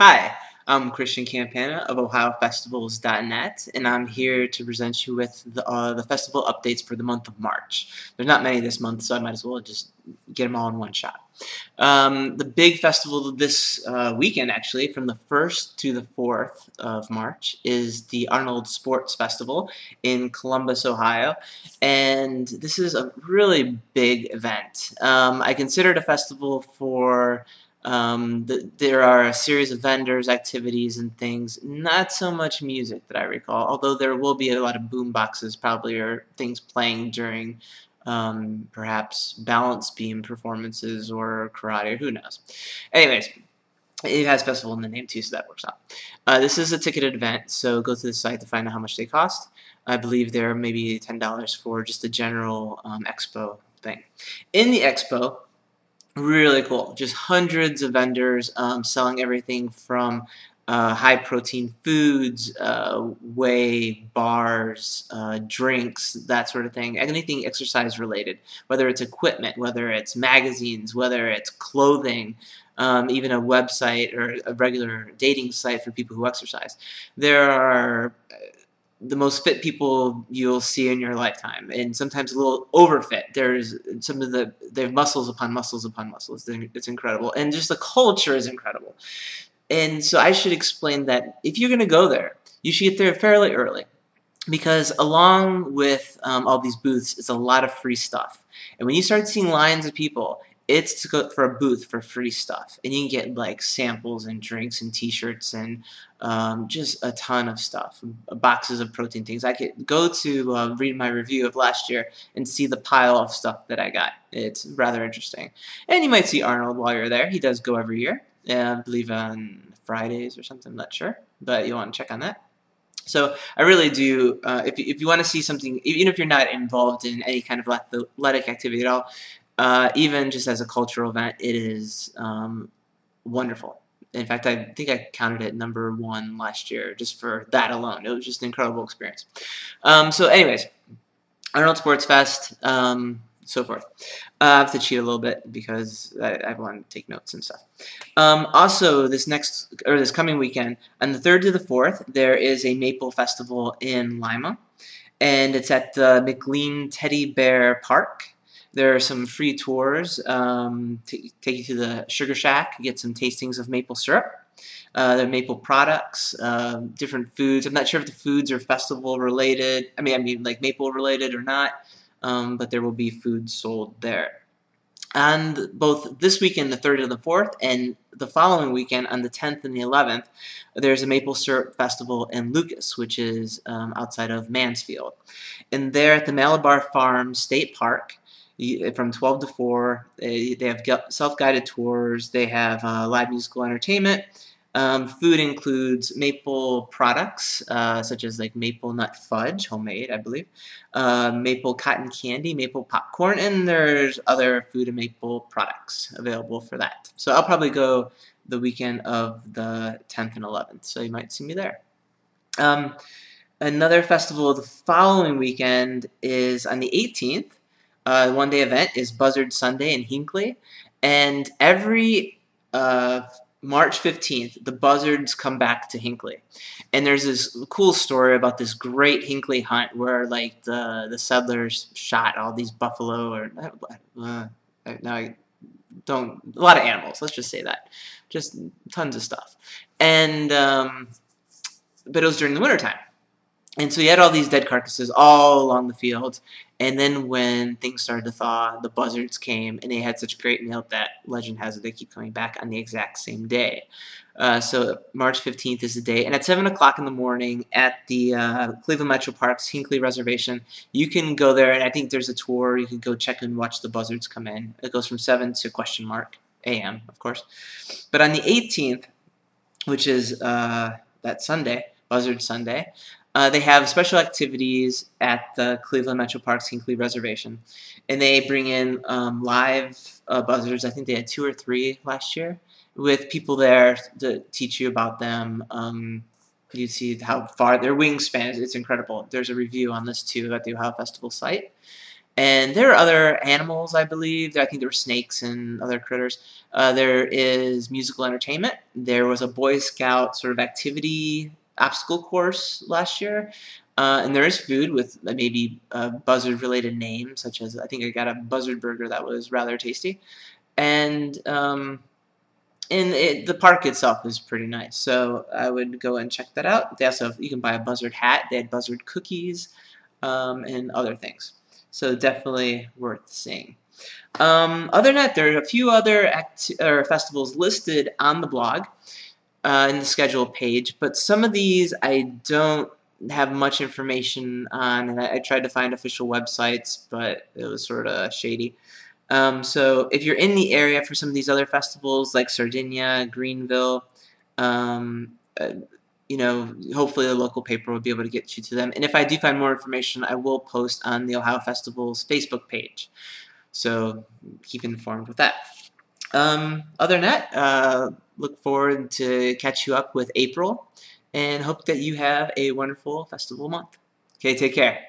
Hi, I'm Christian Campana of OhioFestivals.net, and I'm here to present you with the, uh, the festival updates for the month of March. There's not many this month, so I might as well just get them all in one shot. Um, the big festival this uh, weekend, actually, from the 1st to the 4th of March, is the Arnold Sports Festival in Columbus, Ohio, and this is a really big event. Um, I consider it a festival for um, the, there are a series of vendors, activities, and things. Not so much music that I recall, although there will be a lot of boom boxes probably or things playing during um, perhaps balance beam performances or karate who knows. Anyways, it has festival in the name too, so that works out. Uh, this is a ticketed event, so go to the site to find out how much they cost. I believe they're maybe $10 for just the general um, expo thing. In the expo, really cool. Just hundreds of vendors um, selling everything from uh, high protein foods, uh, whey, bars, uh, drinks, that sort of thing. Anything exercise related, whether it's equipment, whether it's magazines, whether it's clothing, um, even a website or a regular dating site for people who exercise. There are the most fit people you'll see in your lifetime, and sometimes a little overfit. There's some of the they have muscles upon muscles upon muscles. It's incredible, and just the culture is incredible. And so I should explain that if you're going to go there, you should get there fairly early, because along with um, all these booths, it's a lot of free stuff. And when you start seeing lines of people, it's to go for a booth for free stuff, and you can get like samples and drinks and T-shirts and um, just a ton of stuff, boxes of protein things. I could go to uh, read my review of last year and see the pile of stuff that I got. It's rather interesting, and you might see Arnold while you're there. He does go every year, uh, I believe on Fridays or something. I'm not sure, but you want to check on that. So I really do, uh, if, if you want to see something, even if you're not involved in any kind of athletic activity at all, uh, even just as a cultural event, it is um, wonderful. In fact, I think I counted it number one last year just for that alone. It was just an incredible experience. Um, so anyways, Arnold Sports Fest, um, so forth. Uh, I have to cheat a little bit because I, I want to take notes and stuff. Um, also, this next or this coming weekend, on the third to the fourth, there is a Maple Festival in Lima, and it's at the McLean Teddy Bear Park. There are some free tours. Um, take you to the Sugar Shack, get some tastings of maple syrup. Uh, maple products, uh, different foods. I'm not sure if the foods are festival related. I mean, I mean like maple related or not, um, but there will be food sold there. And both this weekend, the 3rd and the 4th, and the following weekend on the 10th and the 11th, there's a maple syrup festival in Lucas, which is um, outside of Mansfield. And there at the Malabar Farm State Park, from 12 to 4. They, they have self-guided tours. They have uh, live musical entertainment. Um, food includes maple products, uh, such as like maple nut fudge, homemade, I believe, uh, maple cotton candy, maple popcorn, and there's other food and maple products available for that. So I'll probably go the weekend of the 10th and 11th, so you might see me there. Um, another festival the following weekend is on the 18th, uh, one day event is Buzzard Sunday in Hinckley. and every uh, March 15th, the buzzards come back to Hinckley. And there's this cool story about this great Hinckley hunt where like the the settlers shot all these buffalo or uh, now I don't a lot of animals, let's just say that. Just tons of stuff. And um, but it was during the wintertime. And so you had all these dead carcasses all along the field. And then when things started to thaw, the buzzards came, and they had such great meal that legend has it they keep coming back on the exact same day. Uh, so March 15th is the day, and at 7 o'clock in the morning at the uh, Cleveland Metro Parks Hinckley Reservation, you can go there, and I think there's a tour. You can go check and watch the buzzards come in. It goes from 7 to question mark a.m., of course. But on the 18th, which is uh, that Sunday, Buzzard Sunday, uh, they have special activities at the Cleveland Metro Parks Hinckley Reservation, and they bring in um, live uh, buzzards. I think they had two or three last year, with people there to teach you about them. Um, you see how far their wingspan is. It's incredible. There's a review on this too at the Ohio Festival site. And there are other animals, I believe. I think there were snakes and other critters. Uh, there is musical entertainment. There was a Boy Scout sort of activity obstacle course last year. Uh, and there is food with uh, maybe a buzzard related name, such as I think I got a buzzard burger that was rather tasty. And um, and it, the park itself is pretty nice. So I would go and check that out. They also have, you can buy a buzzard hat. They had buzzard cookies um, and other things. So definitely worth seeing. Um, other than that, there are a few other festivals listed on the blog uh, in the schedule page, but some of these I don't have much information on, and I, I tried to find official websites, but it was sort of shady. Um, so if you're in the area for some of these other festivals like Sardinia, Greenville, um, uh, you know, hopefully the local paper will be able to get you to them. And if I do find more information, I will post on the Ohio Festival's Facebook page. So keep informed with that. Um, other than that, uh, look forward to catch you up with April and hope that you have a wonderful festival month. Okay, take care.